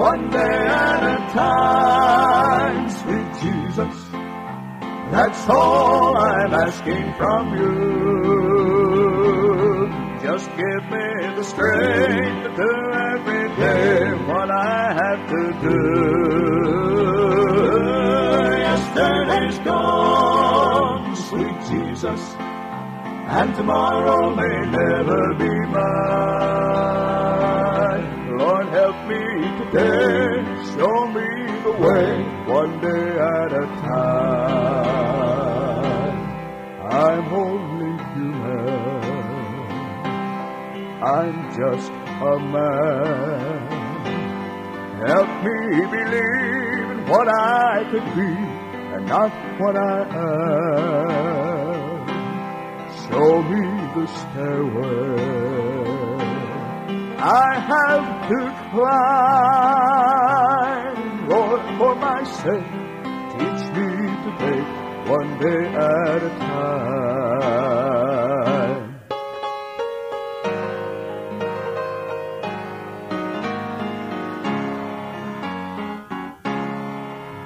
one day at a time, sweet Jesus. That's all I'm asking from you. Just give me the strength to do every day what I have to do. Yesterday's gone, sweet Jesus, and tomorrow may never be mine. Help me today, show me the way, one day at a time. I'm only human, I'm just a man. Help me believe in what I could be and not what I am. Show me the stairway I have to climb. Lord, for my sake, teach me to take one day at a time.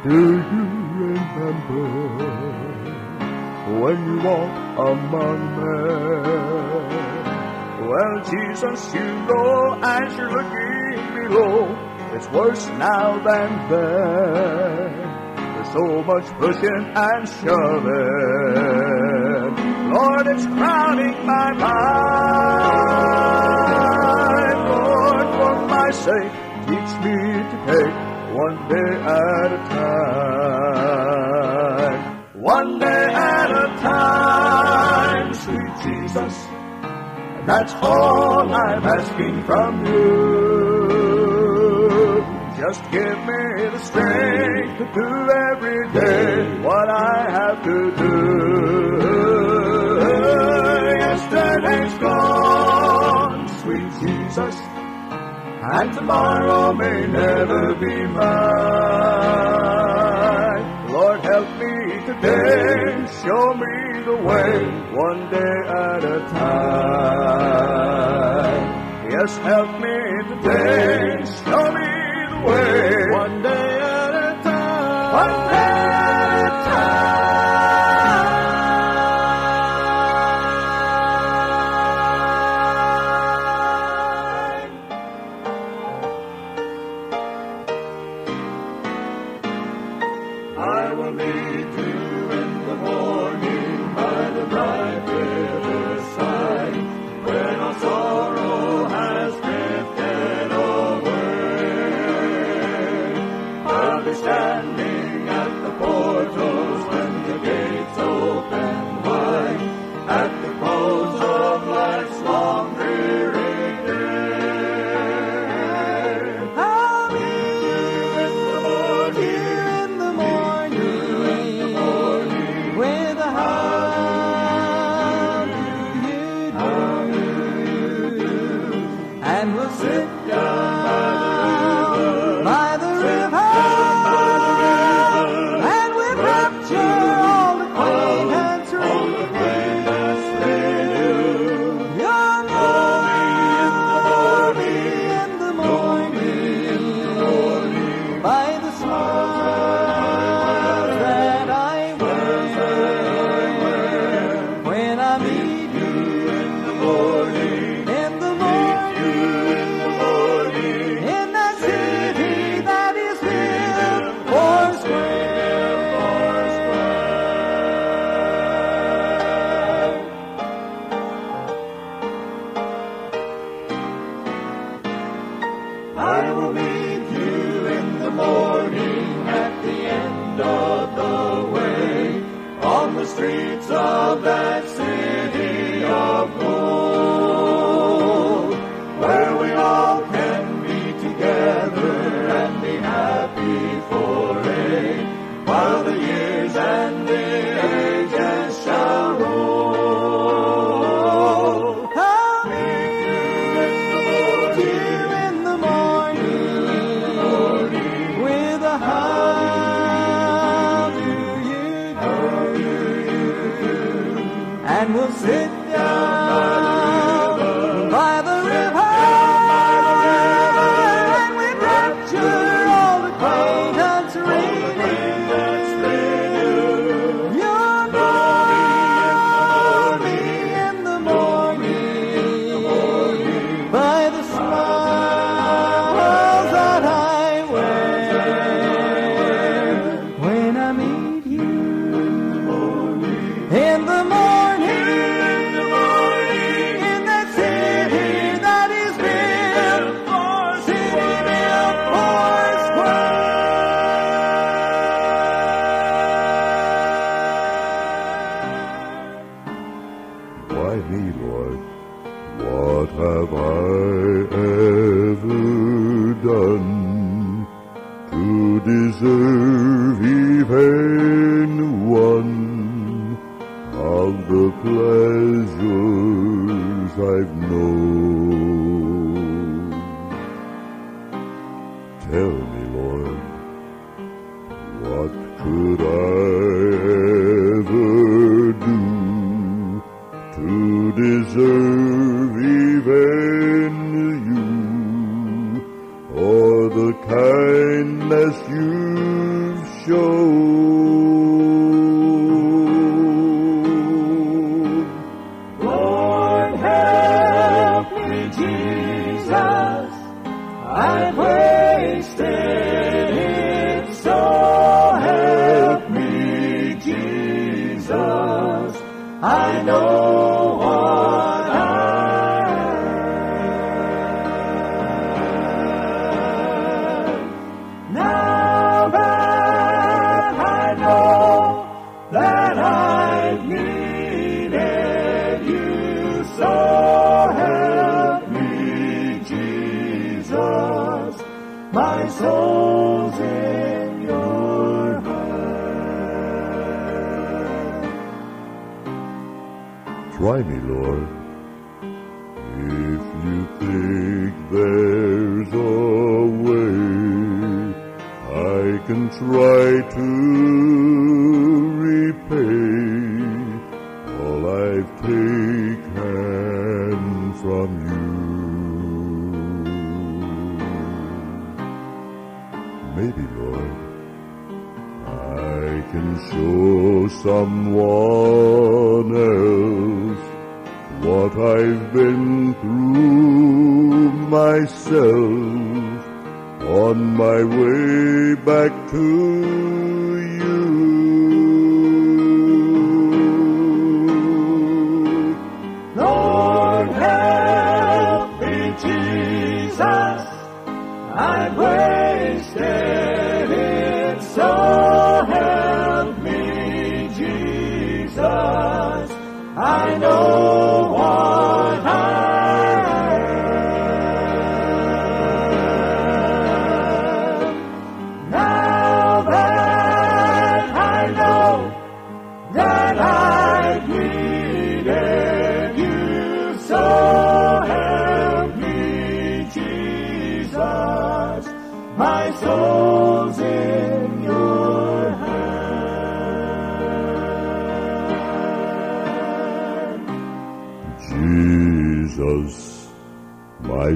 Do you remember when you walked among men? Well, Jesus, you know, as you're looking below, it's worse now than then. There's so much pushing and shoving. Lord, it's crowding my mind. Lord, for my sake, teach me to take one day at a time. One day at a time, sweet Jesus. That's all I'm asking from you. Just give me the strength to do every day what I have to do. Yesterday's gone, sweet Jesus, and tomorrow may never be mine. Today, show me the way, one day at a time. Yes, help me today, show me the way, one day at a time. One day Jesus, I pray. taken from you. Maybe, Lord, I can show someone else what I've been through myself on my way back to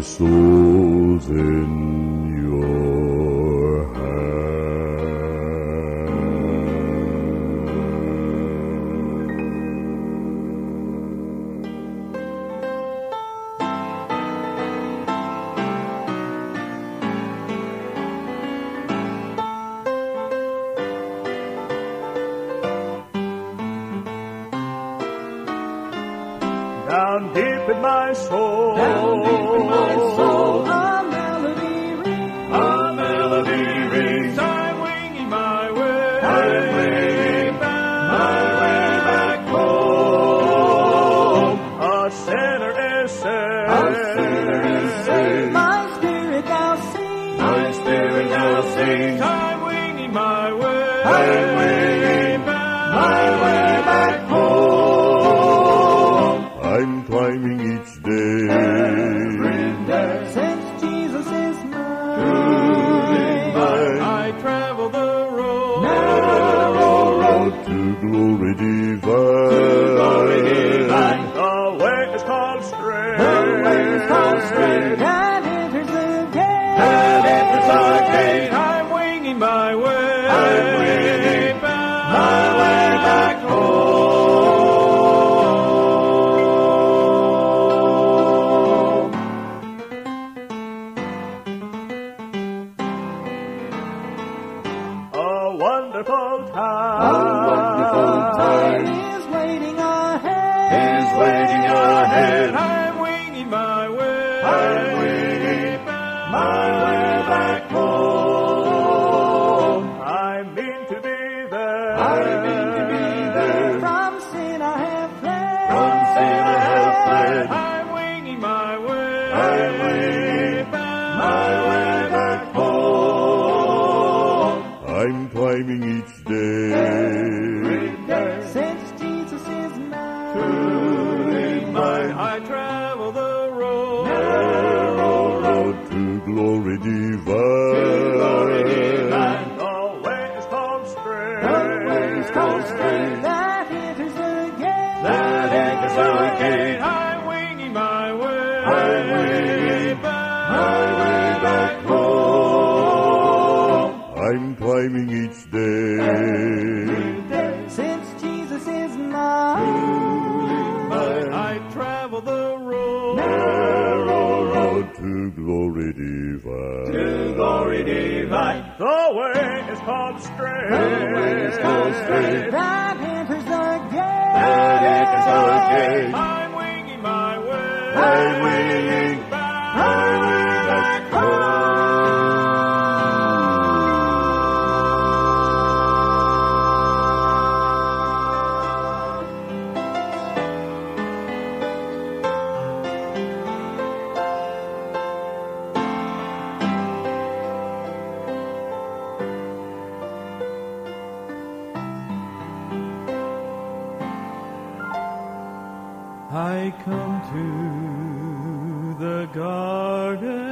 souls in climbing each day. Since Jesus is mine, I travel the road, narrow road to glory divine. To glory divine. The way is called straight. The way is called straight. That enters the gate. That enters the gate. I'm winging my way. I'm I come to the garden.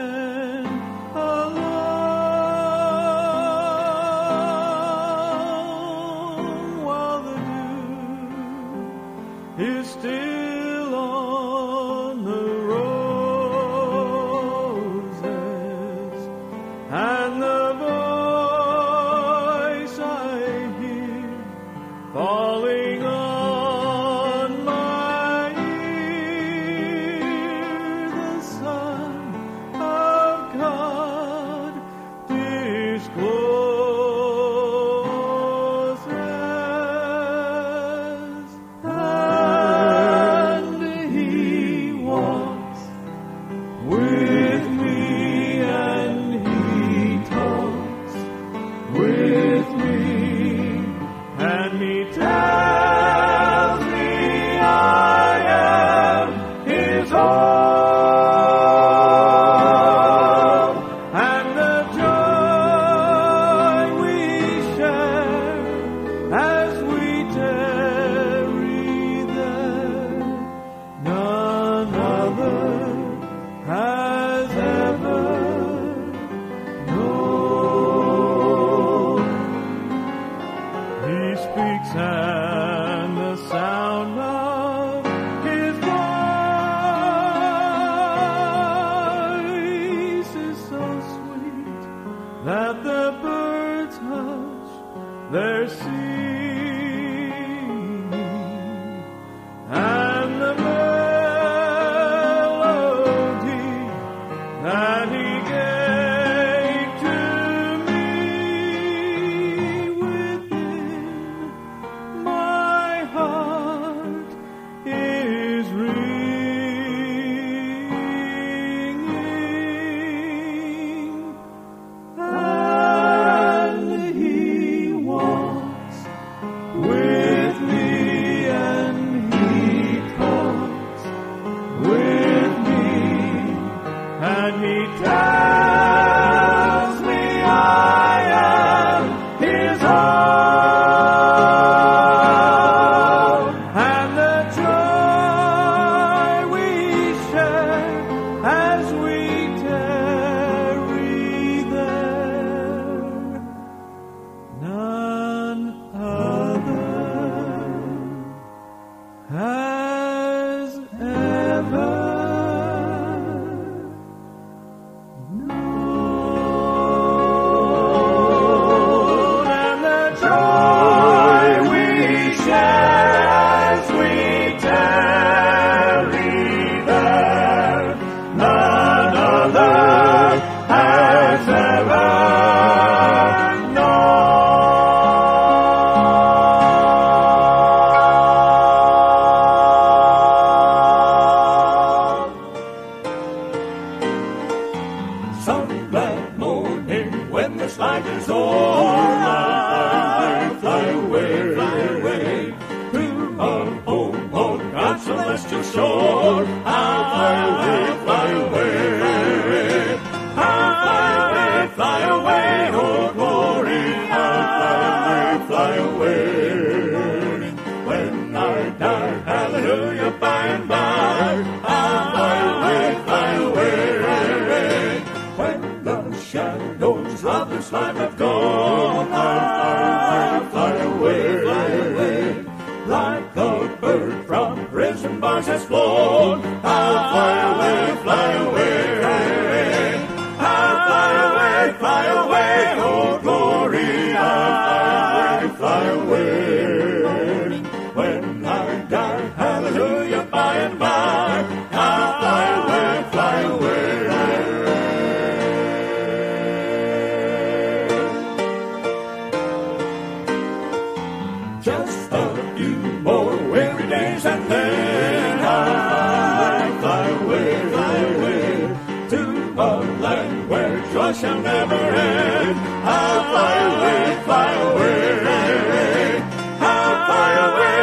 away. shall never end. How far away, far away, how far away.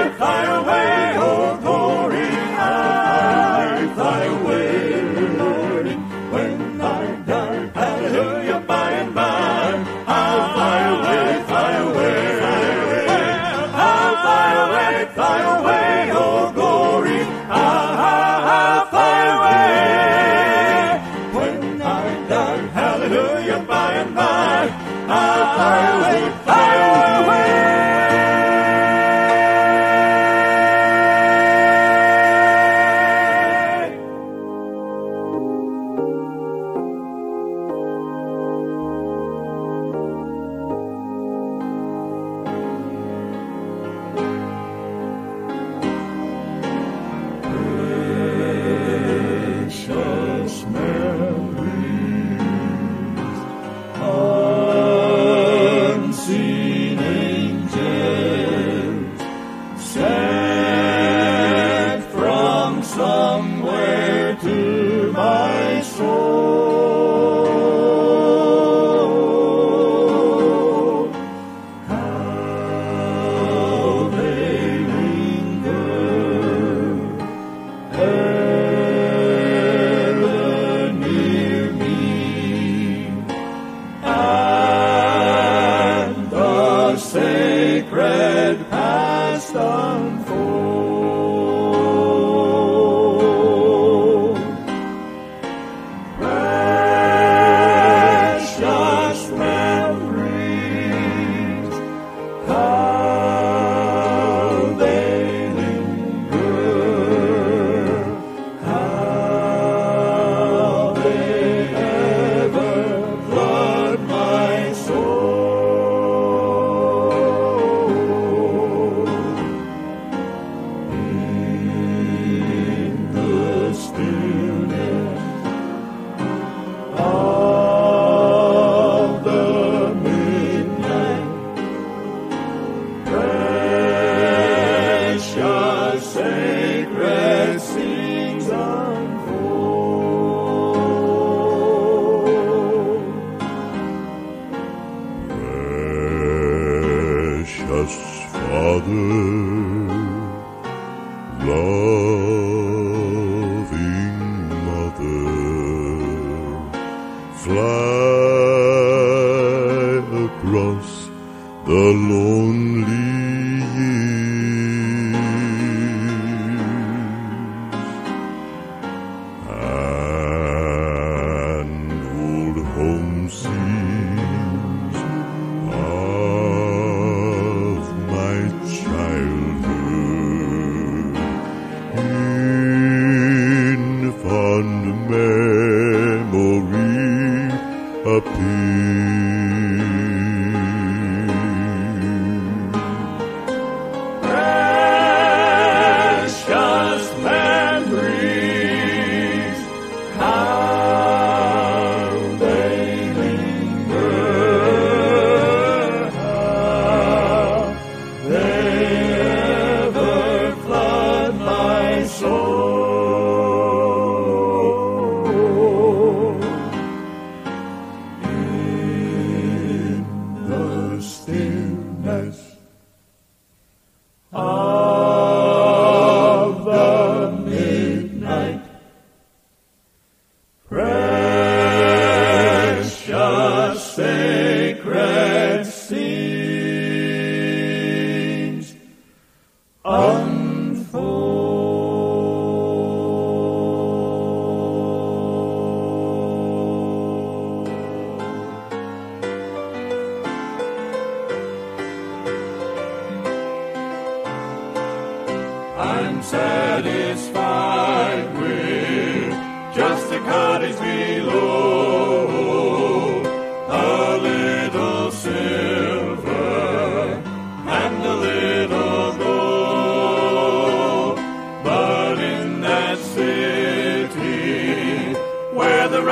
still.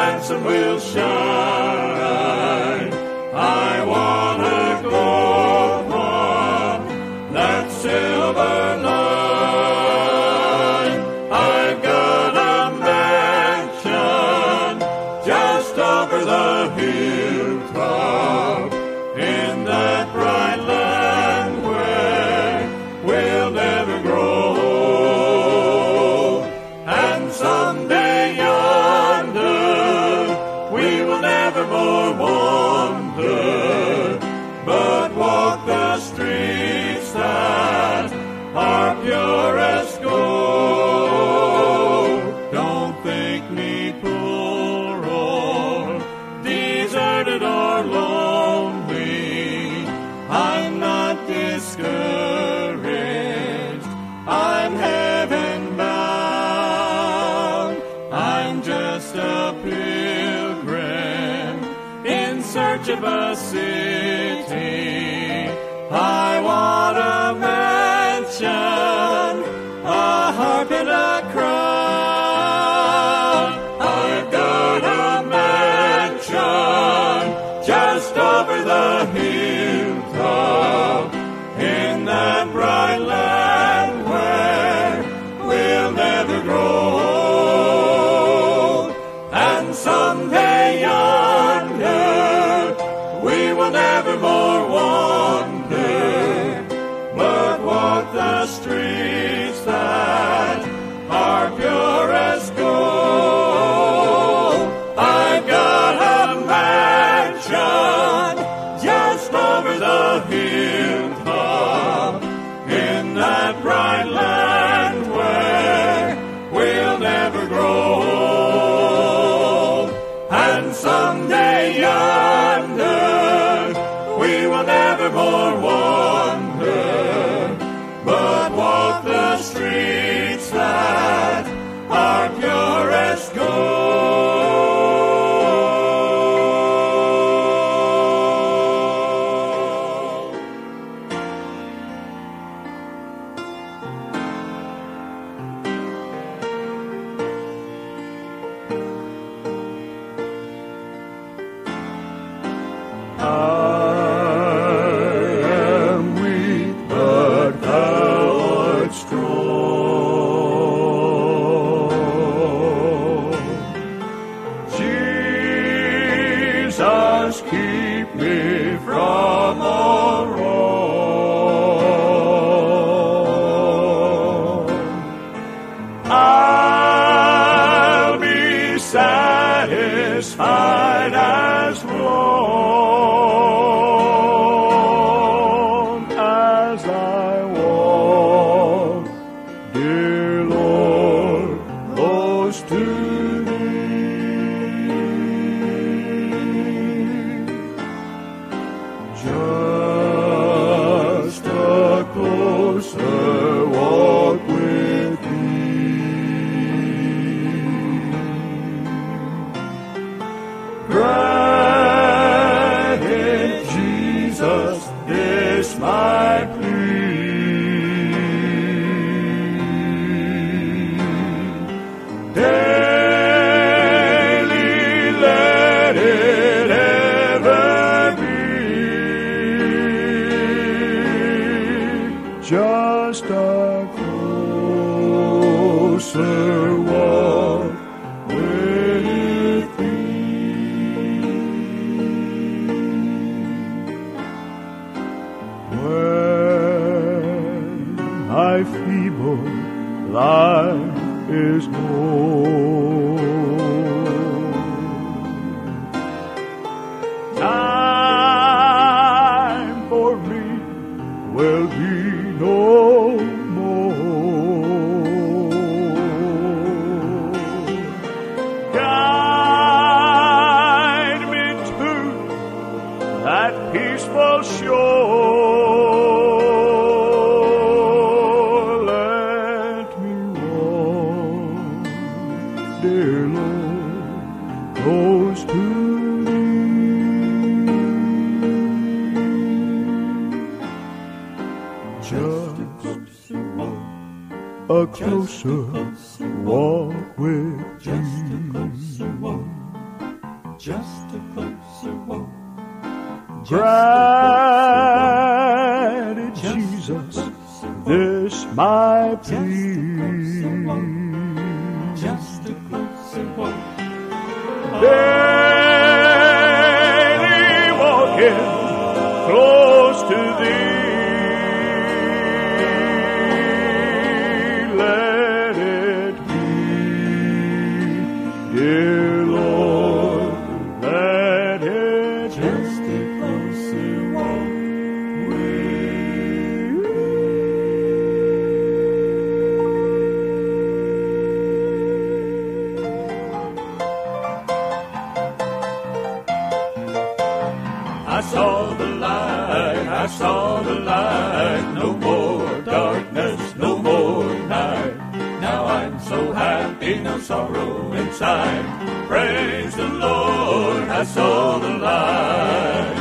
Ransom will shine, vai. dear Lord, close to thee. Just a closer walk with. Inside. Praise the Lord, I saw the light.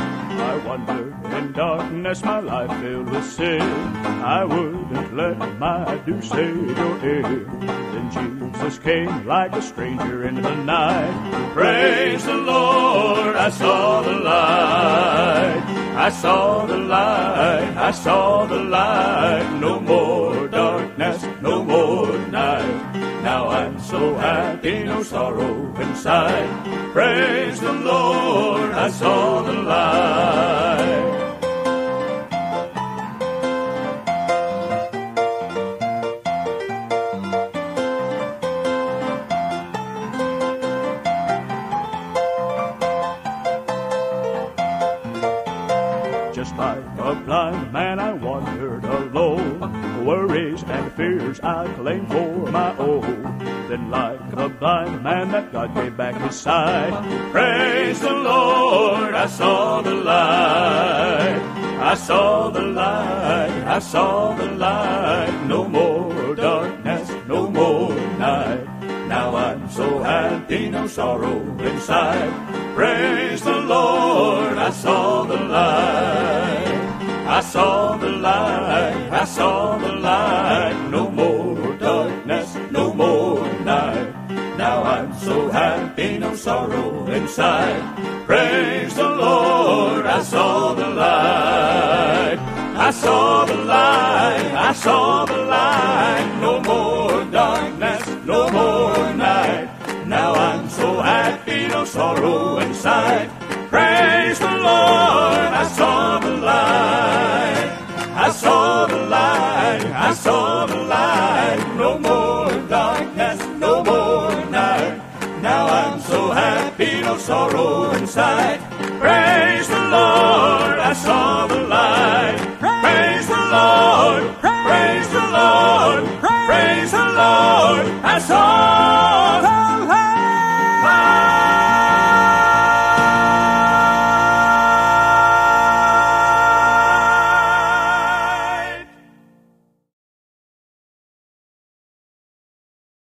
I wandered in darkness, my life filled with sin. I wouldn't let my do Savior in. Then Jesus came like a stranger into the night. Praise the Lord, I saw the light. I saw the light, I saw the light. No more happy, no sorrow inside. Praise the Lord, I saw the light. Praise the Lord, I saw the light. I saw the light, I saw the light. No more darkness, no more night. Now I'm so happy, no sorrow inside. Praise the Lord, I saw the light. I saw the light, sorrow inside. Praise the Lord, I saw the light. I saw the light, I saw the light. No more darkness, no more night. Now I'm so happy, no sorrow inside. Praise the Lord, I saw the light. I saw the light, I saw the light. Sorrow inside. Praise the Lord, I saw the light. Praise the Lord, praise the Lord, praise the Lord, I saw